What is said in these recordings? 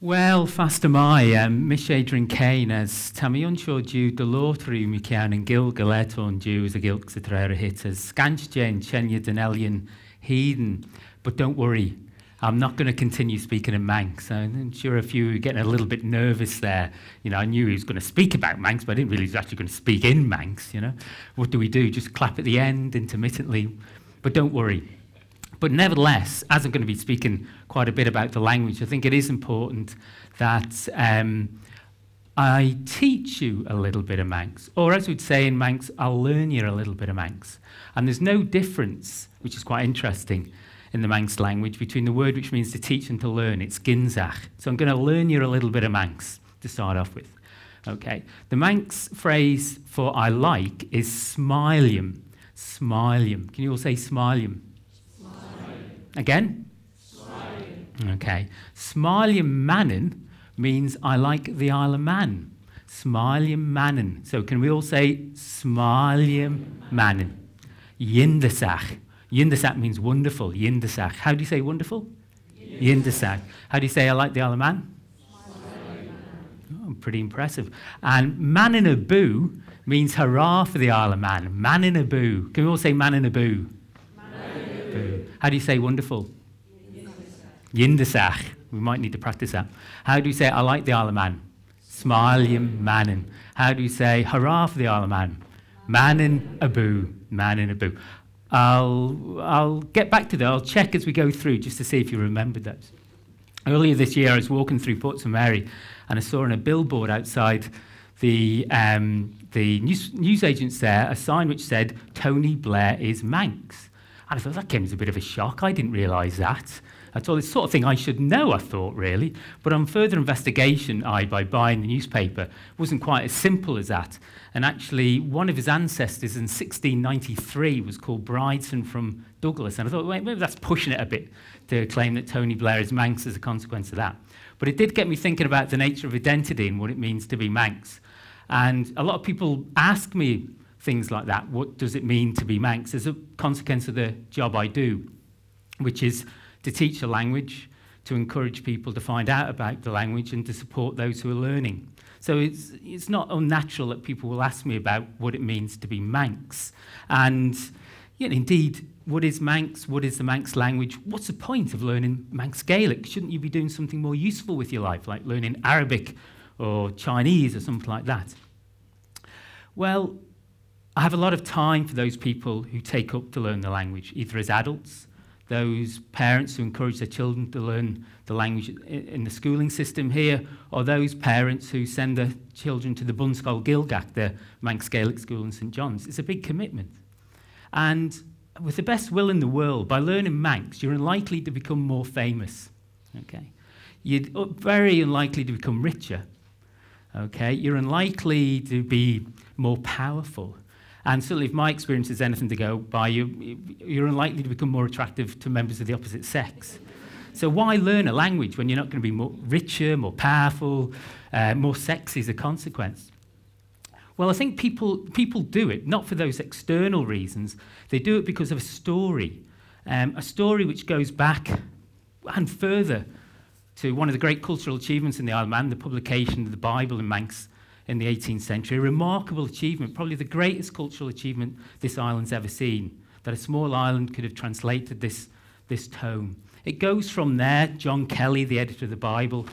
Wel, fast I, um, mis Adrian Cain, as tam i onsio diw dy lot rhyw mi cian yn gil galet o'n diw as a gilg sydd rhaid hit as scant jen chenya denelian heathen. But don't worry, I'm not going to continue speaking in Manx. I'm sure a few are getting a little bit nervous there. You know, I knew he was going to speak about Manx, but I didn't really he was actually going to speak in Manx, you know. What do we do? Just clap at the end intermittently. But don't worry, but nevertheless, as I'm going to be speaking quite a bit about the language, I think it is important that um, I teach you a little bit of Manx. Or as we'd say in Manx, I'll learn you a little bit of Manx. And there's no difference, which is quite interesting, in the Manx language between the word which means to teach and to learn. It's ginzach. So I'm going to learn you a little bit of Manx to start off with. Okay. The Manx phrase for I like is smilium. Smilium. Can you all say smilium? Again? Smiley. Okay. Smiley Mannin means I like the Isle of Man. Smiley Mannin. So can we all say Smiley Mannin? Yindasach. Yindasach means wonderful. Yindasach. How do you say wonderful? Yindasach. How do you say I like the Isle of Man? Oh, pretty impressive. And man in a boo means hurrah for the Isle of Man. Man in a boo. Can we all say man in a boo? How do you say wonderful? Yindasach. We might need to practice that. How do you say I like the Isle of Man? Smilium manin. How do you say hurrah for the Isle of Man? Manin abu. Manin abu. I'll, I'll get back to that. I'll check as we go through just to see if you remembered those. Earlier this year, I was walking through Port St Mary and I saw on a billboard outside the, um, the news, newsagents there a sign which said, Tony Blair is Manx. And I thought, that came as a bit of a shock. I didn't realise that. I thought, it's sort of thing I should know, I thought, really. But on further investigation, I, by buying the newspaper, wasn't quite as simple as that. And actually, one of his ancestors in 1693 was called Brideson from Douglas. And I thought, wait, maybe that's pushing it a bit to claim that Tony Blair is Manx as a consequence of that. But it did get me thinking about the nature of identity and what it means to be Manx. And a lot of people ask me things like that. What does it mean to be Manx as a consequence of the job I do, which is to teach a language, to encourage people to find out about the language and to support those who are learning. So it's, it's not unnatural that people will ask me about what it means to be Manx. And yeah, indeed, what is Manx? What is the Manx language? What's the point of learning Manx Gaelic? Shouldn't you be doing something more useful with your life, like learning Arabic or Chinese or something like that? Well, I have a lot of time for those people who take up to learn the language, either as adults, those parents who encourage their children to learn the language in the schooling system here, or those parents who send their children to the Bunscoill Ghaelgagh, the Manx Gaelic School in St John's. It's a big commitment. And with the best will in the world, by learning Manx, you're unlikely to become more famous. Okay? You're uh, very unlikely to become richer. Okay? You're unlikely to be more powerful. And certainly, if my experience is anything to go by, you, you're unlikely to become more attractive to members of the opposite sex. So why learn a language when you're not going to be more richer, more powerful, uh, more sexy as a consequence? Well, I think people, people do it, not for those external reasons. They do it because of a story, um, a story which goes back and further to one of the great cultural achievements in the Isle of Man, the publication of the Bible in Manx in the 18th century. A remarkable achievement, probably the greatest cultural achievement this island's ever seen, that a small island could have translated this, this tome. It goes from there, John Kelly, the editor of the Bible,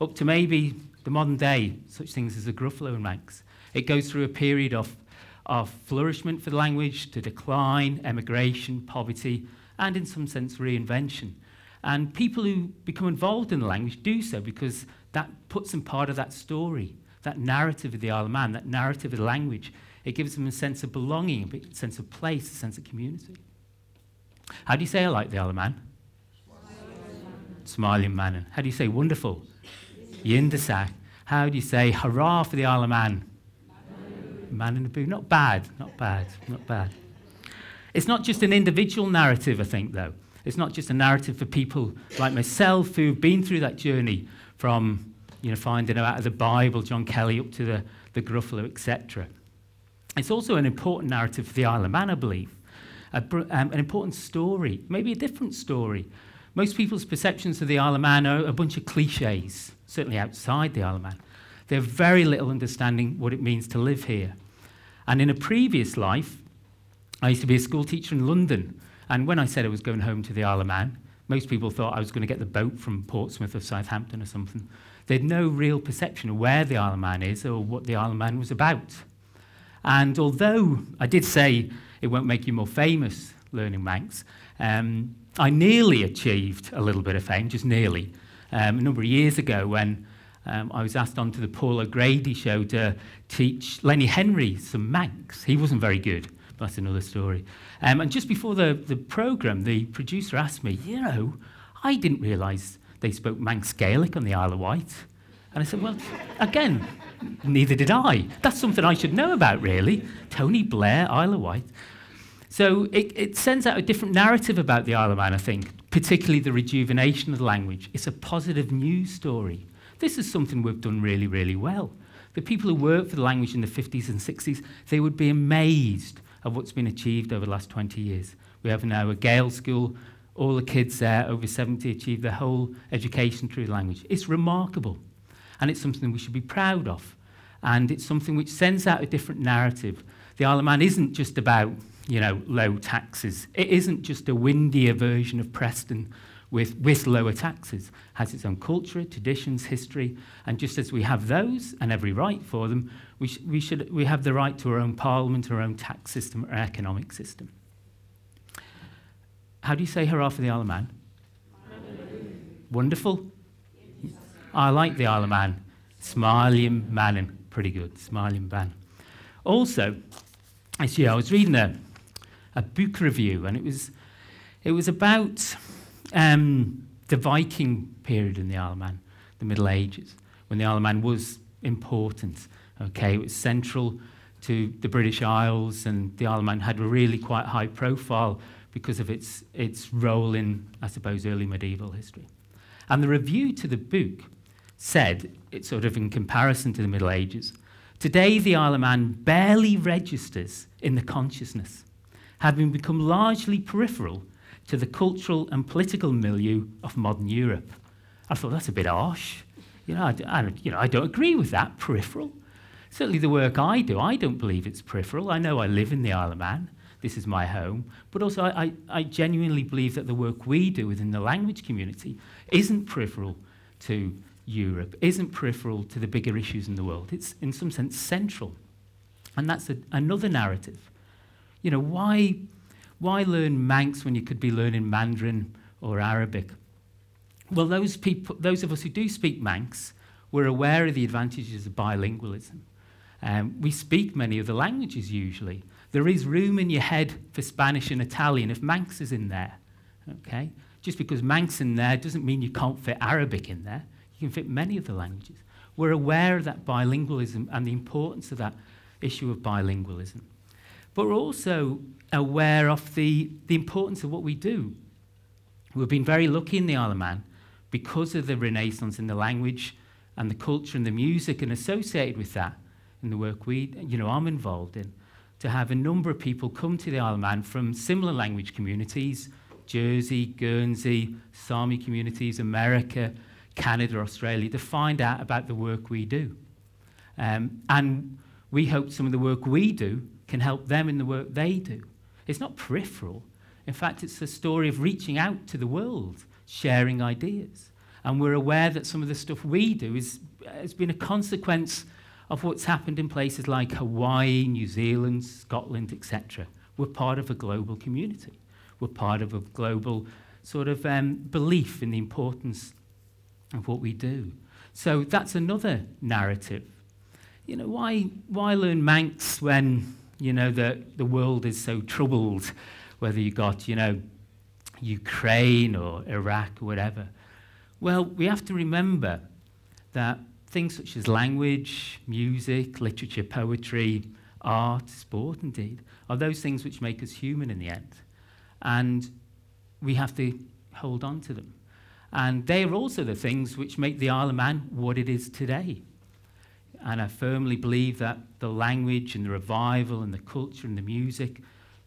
up to maybe the modern day, such things as the Gruffalo and Manx. It goes through a period of, of flourishment for the language, to decline, emigration, poverty, and in some sense reinvention. And people who become involved in the language do so because that puts them part of that story that narrative of the Isle of Man, that narrative of the language, it gives them a sense of belonging, a sense of place, a sense of community. How do you say I like the Isle of Man? Smiling man. How do you say wonderful? Yindasak. How do you say hurrah for the Isle of Man? Man in the boo. Not bad, not bad, not bad. It's not just an individual narrative, I think, though. It's not just a narrative for people like myself who've been through that journey from you know, finding out of the Bible, John Kelly up to the, the Gruffalo, etc. It's also an important narrative for the Isle of Man, I believe. A, um, an important story, maybe a different story, Most people's perceptions of the Isle of Man are a bunch of cliches, certainly outside the Isle of Man. They have very little understanding what it means to live here. And in a previous life, I used to be a school teacher in London. And when I said I was going home to the Isle of Man, Most people thought I was going to get the boat from Portsmouth or Southampton or something. They had no real perception of where the Isle of Man is or what the Isle of Man was about. And although I did say it won't make you more famous learning Manx, um, I nearly achieved a little bit of fame, just nearly, um, a number of years ago when um, I was asked onto the Paul O'Grady show to teach Lenny Henry some Manx. He wasn't very good. That's another story. Um, and just before the, the programme, the producer asked me, you know, I didn't realise they spoke Manx Gaelic on the Isle of Wight. And I said, well, again, neither did I. That's something I should know about, really. Tony Blair, Isle of Wight. So it, it sends out a different narrative about the Isle of Man, I think, particularly the rejuvenation of the language. It's a positive news story. This is something we've done really, really well. The people who worked for the language in the 50s and 60s, they would be amazed of what's been achieved over the last 20 years. We have now a Gale school. All the kids there over 70 achieve their whole education through language. It's remarkable. And it's something we should be proud of. And it's something which sends out a different narrative. The Isle of Man isn't just about, you know, low taxes. It isn't just a windier version of Preston with, with lower taxes, has its own culture, traditions, history, and just as we have those and every right for them, we, sh- we, should, we have the right to our own parliament, our own tax system, our economic system. How do you say hurrah for the Isle of Man? Wonderful. I like the Isle of Man. Smiling Manning, pretty good. Smiling Man. Also, actually, I was reading a, a book review, and it was, it was about um, the Viking period in the Isle of Man, the Middle Ages, when the Isle of Man was important. Okay, it was central to the British Isles, and the Isle of Man had a really quite high profile because of its, its role in, I suppose, early medieval history. And the review to the book said, it's sort of in comparison to the Middle Ages, today the Isle of Man barely registers in the consciousness, having become largely peripheral to the cultural and political milieu of modern Europe. I thought that's a bit harsh. You know, I, I, you know, I don't agree with that, peripheral. Certainly the work I do, I don't believe it's peripheral. I know I live in the Isle of Man. This is my home. But also, I, I, I genuinely believe that the work we do within the language community isn't peripheral to Europe, isn't peripheral to the bigger issues in the world. It's, in some sense, central. And that's a, another narrative. You know, why why learn Manx when you could be learning Mandarin or Arabic? Well, those, people, those of us who do speak Manx, we're aware of the advantages of bilingualism. Um, we speak many of the languages usually. There is room in your head for Spanish and Italian if Manx is in there. Okay? Just because Manx is in there doesn't mean you can't fit Arabic in there. You can fit many of the languages. We're aware of that bilingualism and the importance of that issue of bilingualism. But we're also aware of the, the importance of what we do. We've been very lucky in the Isle of Man because of the Renaissance in the language and the culture and the music and associated with that in the work we, you know, I'm involved in, to have a number of people come to the Isle of Man from similar language communities, Jersey, Guernsey, Sami communities, America, Canada, Australia, to find out about the work we do. Um, and we hope some of the work we do can help them in the work they do. It's not peripheral. In fact, it's a story of reaching out to the world, sharing ideas. And we're aware that some of the stuff we do is, has been a consequence of what's happened in places like Hawaii, New Zealand, Scotland, etc. We're part of a global community. We're part of a global sort of um, belief in the importance of what we do. So that's another narrative. You know, why, why learn Manx when you know, the, the world is so troubled, whether you got, you know, Ukraine or Iraq or whatever. Well, we have to remember that things such as language, music, literature, poetry, art, sport, indeed, are those things which make us human in the end. And we have to hold on to them. And they are also the things which make the Isle of Man what it is today. And I firmly believe that the language and the revival and the culture and the music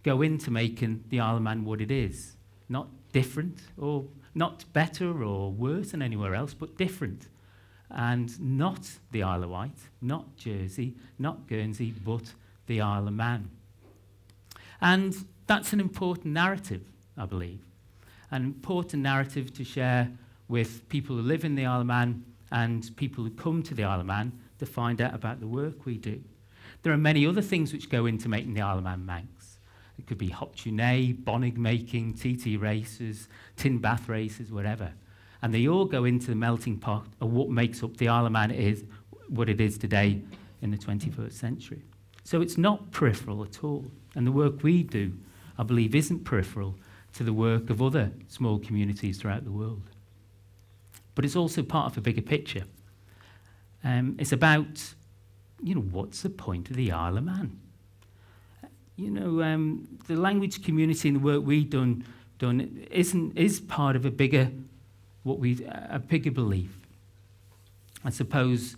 go into making the Isle of Man what it is. not different or not better or worse than anywhere else, but different. And not the Isle of Wight, not Jersey, not Guernsey, but the Isle of Man. And that's an important narrative, I believe. An important narrative to share with people who live in the Isle of Man and people who come to the Isle of Man to find out about the work we do. There are many other things which go into making the Isle of Man Manx. It could be hop tunay, bonnag making, TT races, tin bath races, whatever. And they all go into the melting pot of what makes up the Isle of Man is what it is today in the 21st century. So it's not peripheral at all. And the work we do, I believe, isn't peripheral to the work of other small communities throughout the world. But it's also part of a bigger picture. Um, it's about, you know, what's the point of the Isle of Man? You know, um, the language community and the work we've done, done isn't, is part of a bigger, what we, a bigger belief. I suppose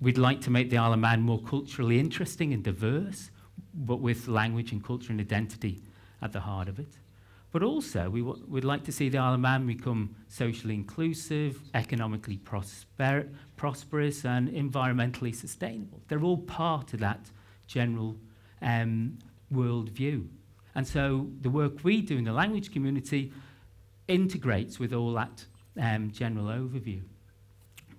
we'd like to make the Isle of Man more culturally interesting and diverse, but with language and culture and identity at the heart of it. But also, we would like to see the Isle of Man become socially inclusive, economically prosper- prosperous, and environmentally sustainable. They're all part of that general um. And so the work we do in the language community integrates with all that um, general overview.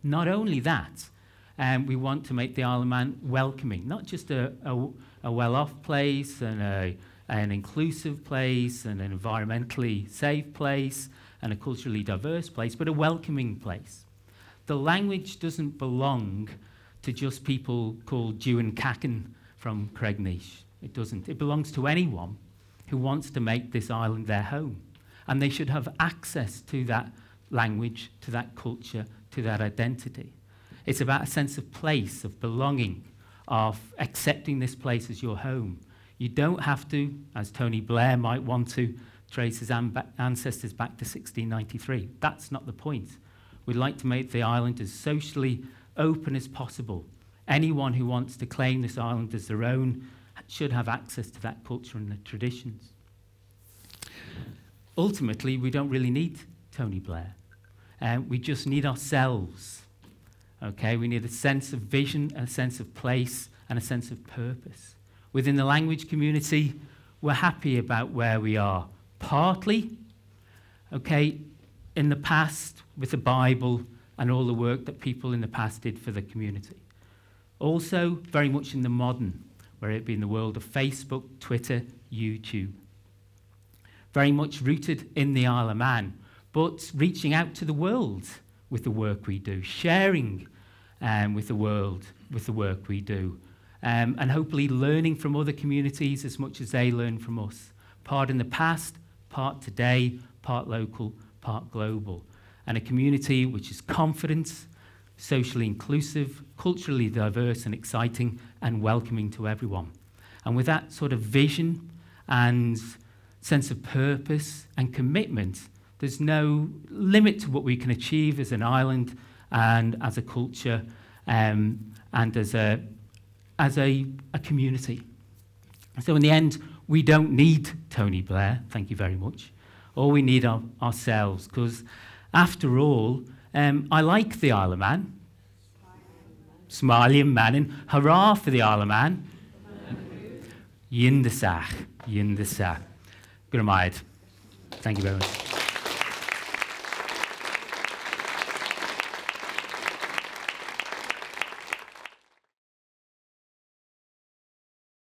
Not only that, um, we want to make the Isle of Man welcoming, not just a, a, a well-off place and a an inclusive place and an environmentally safe place and a culturally diverse place, but a welcoming place. The language doesn't belong to just people called Jew and Kaken from Cregneash. It doesn't. It belongs to anyone who wants to make this island their home. And they should have access to that language, to that culture, to that identity. It's about a sense of place, of belonging, of accepting this place as your home, you don't have to, as Tony Blair might want to, trace his ancestors back to 1693. That's not the point. We'd like to make the island as socially open as possible. Anyone who wants to claim this island as their own should have access to that culture and the traditions. Ultimately, we don't really need Tony Blair. Um, we just need ourselves. Okay, we need a sense of vision, a sense of place, and a sense of purpose within the language community, we're happy about where we are. Partly, okay, in the past with the Bible and all the work that people in the past did for the community. Also, very much in the modern, where it be in the world of Facebook, Twitter, YouTube. Very much rooted in the Isle of Man, but reaching out to the world with the work we do, sharing um, with the world with the work we do, um, and hopefully learning from other communities as much as they learn from us. Part in the past, part today, part local, part global. And a community which is confident, socially inclusive, culturally diverse and exciting, and welcoming to everyone. And with that sort of vision and sense of purpose and commitment, there's no limit to what we can achieve as an island and as a culture um, and as a as a, a community. So in the end, we don't need Tony Blair, thank you very much. All we need are ourselves, because after all, um, I like the Isle of Man. Smiley and Manning. Hurrah for the Isle of Man. Yindasach. Yindasach. Good. Thank you very much.